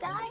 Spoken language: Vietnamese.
cái